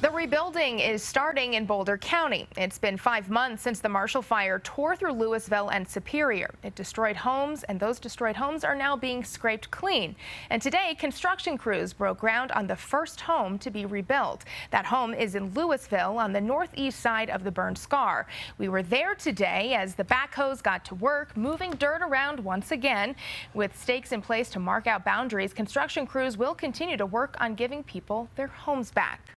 The rebuilding is starting in Boulder County. It's been five months since the Marshall Fire tore through Louisville and Superior. It destroyed homes, and those destroyed homes are now being scraped clean. And today, construction crews broke ground on the first home to be rebuilt. That home is in Louisville on the northeast side of the burned scar. We were there today as the backhoes got to work moving dirt around once again. With stakes in place to mark out boundaries, construction crews will continue to work on giving people their homes back.